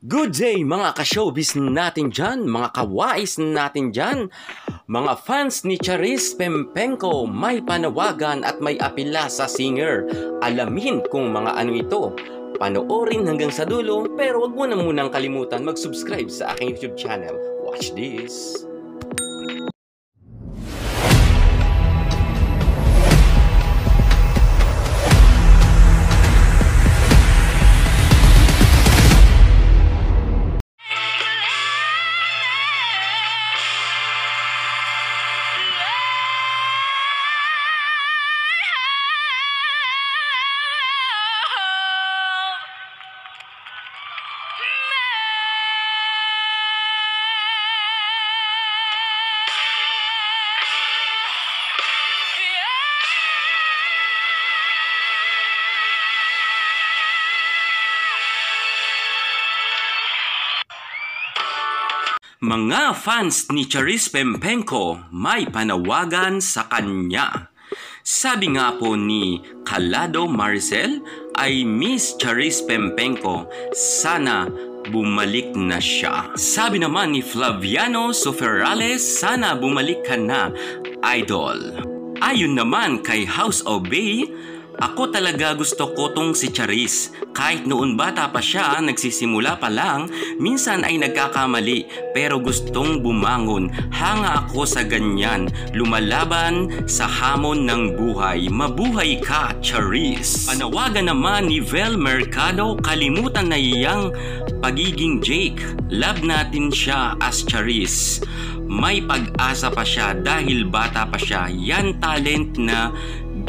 Good day mga ka-showbiz natin dyan, mga kawais natin dyan, mga fans ni Charis Pempenko, may panawagan at may apila sa singer. Alamin kung mga ano ito. Panoorin hanggang sa dulo, pero wag mo na munang kalimutan mag-subscribe sa aking YouTube channel. Watch this! Mga fans ni Charis Pempenko may panawagan sa kanya. Sabi nga po ni Calado Maricel ay Miss Charis Pempenko, sana bumalik na siya. Sabi naman ni Flaviano Soferales, sana bumalik ka na, idol. Ayon naman kay House of Bay, ako talaga gusto ko tong si Charis. Kahit noon bata pa siya, nagsisimula pa lang, minsan ay nagkakamali pero gustong bumangon. Hanga ako sa ganyan, lumalaban sa hamon ng buhay. Mabuhay ka, Charis. Panawagan naman ni Vel Mercado, kalimutan na iyang pagiging Jake. Love natin siya as Charis. May pag-asa pa siya dahil bata pa siya. Yan talent na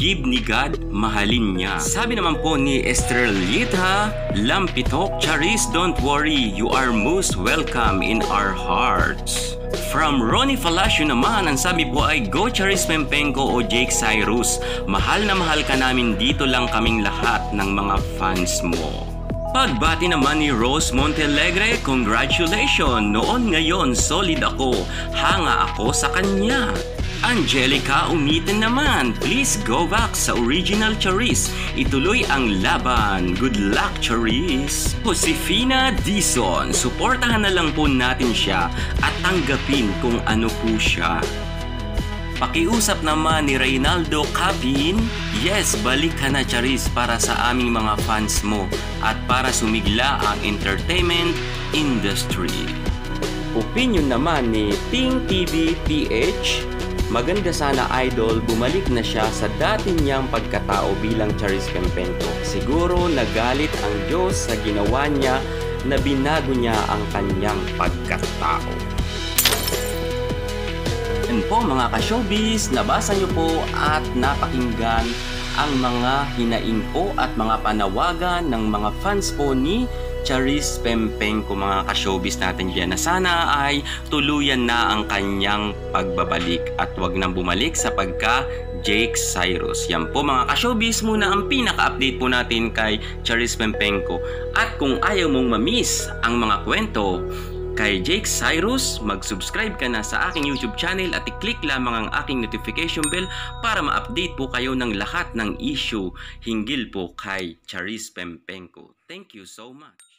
give ni God, mahalin niya. Sabi naman po ni Estrelita Lampitok, Charis, don't worry, you are most welcome in our hearts. From Ronnie Falacio naman, ang sabi po ay Go Charis Pempenko o Jake Cyrus. Mahal na mahal ka namin dito lang kaming lahat ng mga fans mo. Pagbati naman ni Rose Montelegre, congratulations! Noon ngayon, solid ako. Hanga ako sa kanya. Angelica Umitin naman, please go back sa original Charis. Ituloy ang laban. Good luck, Charis! Josefina Dison, suportahan na lang po natin siya at tanggapin kung ano po siya. Pakiusap naman ni Reynaldo Capin, yes, balik ka na Charis para sa aming mga fans mo at para sumigla ang entertainment industry. Opinion naman ni Ping TV PH, maganda sana idol bumalik na siya sa dati niyang pagkatao bilang Charis Pempenko. Siguro nagalit ang Diyos sa ginawa niya na binago niya ang kanyang pagkatao. Yan po mga ka-showbiz, nabasa niyo po at napakinggan ang mga hinaing po at mga panawagan ng mga fans po ni Charis Pempenko mga ka-showbiz natin dyan na sana ay tuluyan na ang kanyang pagbabalik at wag nang bumalik sa pagka Jake Cyrus. Yan po mga ka-showbiz muna ang pinaka-update po natin kay Charis Pempenko. At kung ayaw mong mamiss ang mga kwento kay Jake Cyrus, mag-subscribe ka na sa aking YouTube channel at i-click lamang ang aking notification bell para ma-update po kayo ng lahat ng issue hinggil po kay Charis Pempenko. Thank you so much.